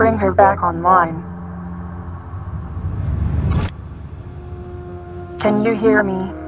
bring her back online. Can you hear me?